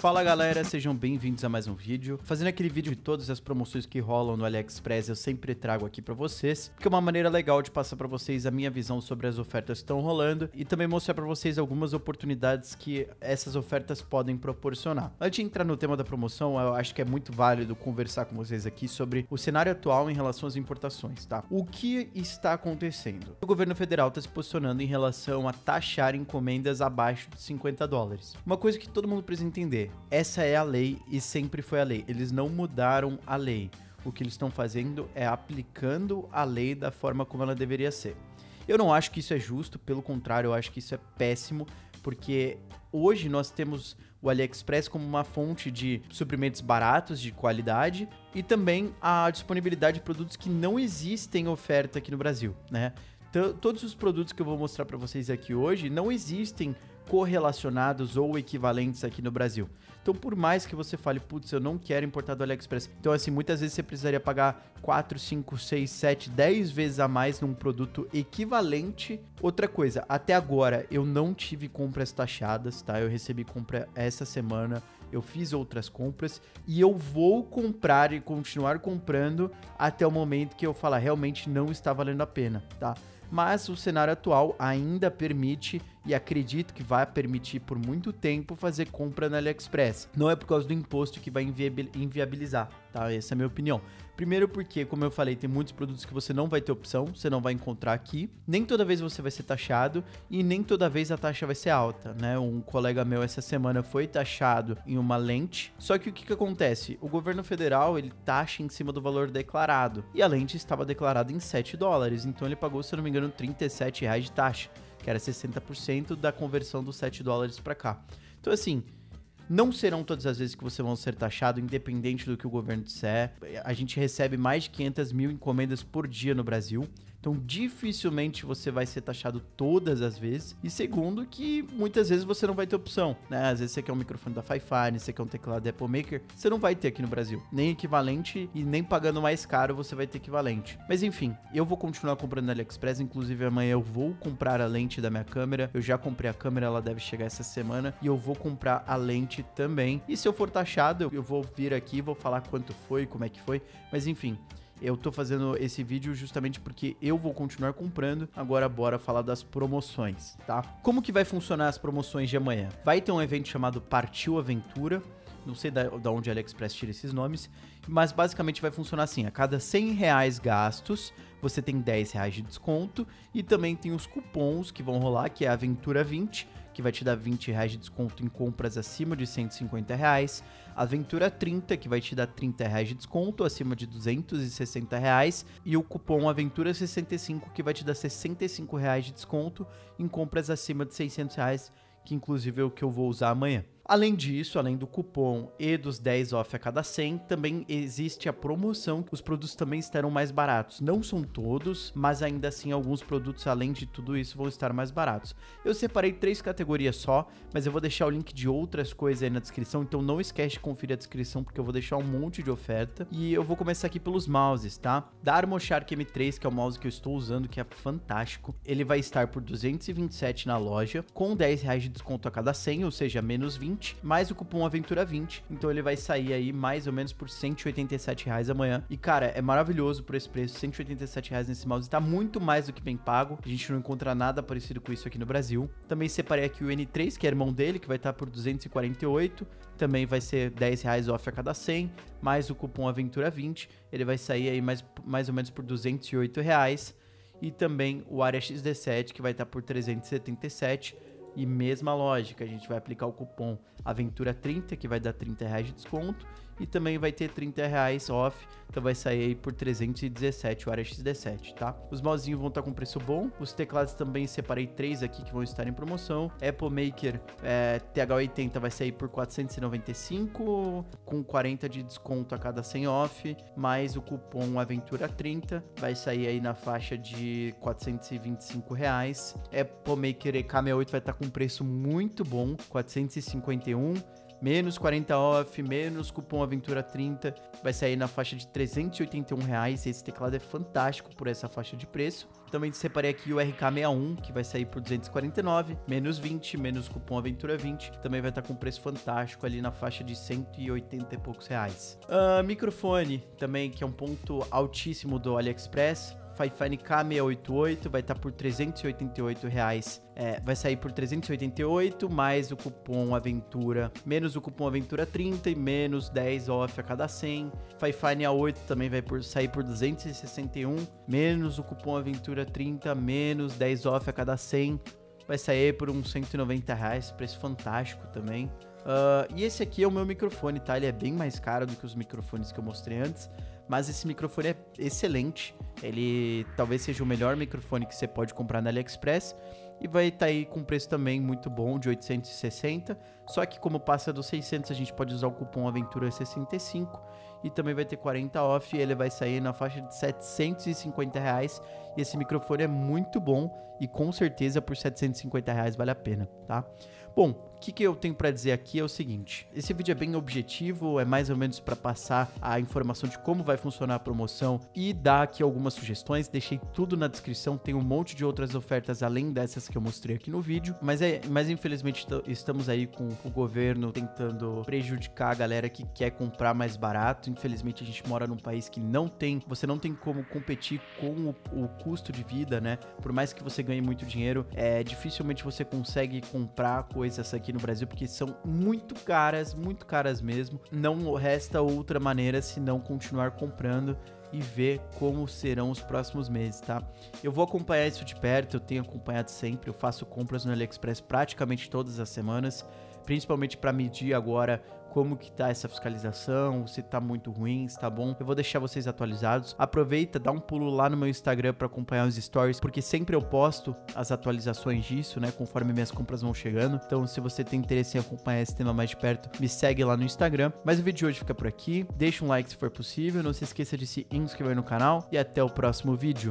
Fala galera, sejam bem-vindos a mais um vídeo. Fazendo aquele vídeo de todas as promoções que rolam no AliExpress, eu sempre trago aqui para vocês, que é uma maneira legal de passar para vocês a minha visão sobre as ofertas que estão rolando e também mostrar para vocês algumas oportunidades que essas ofertas podem proporcionar. Antes de entrar no tema da promoção, eu acho que é muito válido conversar com vocês aqui sobre o cenário atual em relação às importações, tá? O que está acontecendo? O governo federal está se posicionando em relação a taxar encomendas abaixo de 50 dólares. Uma coisa que todo mundo precisa entender essa é a lei e sempre foi a lei. Eles não mudaram a lei. O que eles estão fazendo é aplicando a lei da forma como ela deveria ser. Eu não acho que isso é justo, pelo contrário, eu acho que isso é péssimo, porque hoje nós temos o AliExpress como uma fonte de suprimentos baratos, de qualidade, e também a disponibilidade de produtos que não existem oferta aqui no Brasil, né? todos os produtos que eu vou mostrar para vocês aqui hoje não existem correlacionados ou equivalentes aqui no Brasil. Então, por mais que você fale, putz, eu não quero importar do AliExpress. Então, assim, muitas vezes você precisaria pagar 4, 5, 6, 7, 10 vezes a mais num produto equivalente. Outra coisa, até agora eu não tive compras taxadas, tá? Eu recebi compra essa semana eu fiz outras compras e eu vou comprar e continuar comprando até o momento que eu falar realmente não está valendo a pena, tá? mas o cenário atual ainda permite e acredito que vai permitir por muito tempo fazer compra na AliExpress. Não é por causa do imposto que vai inviabilizar, tá? Essa é a minha opinião. Primeiro porque, como eu falei, tem muitos produtos que você não vai ter opção, você não vai encontrar aqui. Nem toda vez você vai ser taxado e nem toda vez a taxa vai ser alta, né? Um colega meu essa semana foi taxado em uma lente. Só que o que, que acontece? O governo federal, ele taxa em cima do valor declarado. E a lente estava declarada em 7 dólares, então ele pagou, se eu não me engano, 37 reais de taxa, que era 60% da conversão dos 7 dólares para cá. Então assim, não serão todas as vezes que você vão ser taxado, independente do que o governo disser. A gente recebe mais de 500 mil encomendas por dia no Brasil. Então, dificilmente você vai ser taxado todas as vezes. E segundo, que muitas vezes você não vai ter opção, né? Às vezes você quer um microfone da Fifine, você quer um teclado da Apple Maker, você não vai ter aqui no Brasil. Nem equivalente e nem pagando mais caro você vai ter equivalente. Mas enfim, eu vou continuar comprando na AliExpress. Inclusive, amanhã eu vou comprar a lente da minha câmera. Eu já comprei a câmera, ela deve chegar essa semana. E eu vou comprar a lente também. E se eu for taxado, eu vou vir aqui, vou falar quanto foi, como é que foi. Mas enfim, eu tô fazendo esse vídeo justamente porque eu vou continuar comprando. Agora bora falar das promoções, tá? Como que vai funcionar as promoções de amanhã? Vai ter um evento chamado Partiu Aventura. Não sei da, da onde a AliExpress tira esses nomes, mas basicamente vai funcionar assim: a cada 100 reais gastos, você tem 10 reais de desconto e também tem os cupons que vão rolar, que é Aventura 20 que vai te dar 20 reais de desconto em compras acima de 150 reais. Aventura 30, que vai te dar 30 reais de desconto acima de 260 reais. E o cupom Aventura 65, que vai te dar 65 reais de desconto em compras acima de 600 reais, que inclusive é o que eu vou usar amanhã. Além disso, além do cupom e dos 10 off a cada 100, também existe a promoção que os produtos também estarão mais baratos. Não são todos, mas ainda assim alguns produtos, além de tudo isso, vão estar mais baratos. Eu separei três categorias só, mas eu vou deixar o link de outras coisas aí na descrição, então não esquece de conferir a descrição porque eu vou deixar um monte de oferta. E eu vou começar aqui pelos mouses, tá? Da Armoshark M3, que é o mouse que eu estou usando, que é fantástico, ele vai estar por 227 na loja, com 10 reais de desconto a cada 100, ou seja, menos 20 20, mais o cupom Aventura 20. Então ele vai sair aí mais ou menos por 187 reais amanhã. E cara, é maravilhoso por esse preço, 187 reais nesse mouse. Tá muito mais do que bem pago. A gente não encontra nada parecido com isso aqui no Brasil. Também separei aqui o N3, que é irmão dele, que vai estar tá por 248. Também vai ser 10 reais off a cada 100, mais o cupom Aventura 20. Ele vai sair aí mais, mais ou menos por 208 reais. E também o Aria XD7, que vai estar tá por 377 e mesma lógica, a gente vai aplicar o cupom Aventura30, que vai dar 30 reais de desconto, e também vai ter 30 reais off, então vai sair aí por 317 o Aria XD7, tá? Os mousinhos vão estar com preço bom, os teclados também separei três aqui que vão estar em promoção. Apple Maker é, TH80 vai sair por 495, com 40 de desconto a cada 100 off, mais o cupom Aventura30 vai sair aí na faixa de 425 reais. Apple Maker EK68 vai estar com preço muito bom, 451 menos 40 off, menos cupom Aventura 30, vai sair na faixa de 381 reais. Esse teclado é fantástico por essa faixa de preço. Também separei aqui o RK61, que vai sair por 249, menos 20, menos cupom Aventura 20. Também vai estar com preço fantástico ali na faixa de 180 e poucos reais. Uh, microfone também, que é um ponto altíssimo do AliExpress. Fifine K688 vai estar tá por 388 reais. É, vai sair por 388 mais o cupom Aventura, menos o cupom Aventura 30 e menos 10 off a cada 100. Fifine A8 também vai por, sair por 261, menos o cupom Aventura 30, menos 10 off a cada 100. Vai sair por uns 190 reais, preço fantástico também. Uh, e esse aqui é o meu microfone, tá? Ele é bem mais caro do que os microfones que eu mostrei antes, mas esse microfone é excelente. Ele talvez seja o melhor microfone que você pode comprar na AliExpress e vai estar tá aí com preço também muito bom de 860. Só que como passa dos 600, a gente pode usar o cupom Aventura 65 e também vai ter 40 off e ele vai sair na faixa de 750 reais. E esse microfone é muito bom e com certeza por 750 reais vale a pena, tá? Bom, o que, que eu tenho para dizer aqui é o seguinte: esse vídeo é bem objetivo, é mais ou menos para passar a informação de como vai funcionar a promoção e dar aqui algumas sugestões. Deixei tudo na descrição, tem um monte de outras ofertas além dessas que eu mostrei aqui no vídeo, mas é, mas infelizmente estamos aí com o governo tentando prejudicar a galera que quer comprar mais barato. Infelizmente a gente mora num país que não tem, você não tem como competir com o, o custo de vida, né? Por mais que você ganhe muito dinheiro, é dificilmente você consegue comprar coisas aqui aqui no Brasil, porque são muito caras, muito caras mesmo. Não resta outra maneira senão continuar comprando e ver como serão os próximos meses, tá? Eu vou acompanhar isso de perto, eu tenho acompanhado sempre, eu faço compras no AliExpress praticamente todas as semanas, principalmente para medir agora como que tá essa fiscalização, se tá muito ruim, se tá bom. Eu vou deixar vocês atualizados. Aproveita, dá um pulo lá no meu Instagram para acompanhar os stories, porque sempre eu posto as atualizações disso, né, conforme minhas compras vão chegando. Então, se você tem interesse em acompanhar esse tema mais de perto, me segue lá no Instagram. Mas o vídeo de hoje fica por aqui. Deixa um like se for possível, não se esqueça de se inscrever no canal e até o próximo vídeo.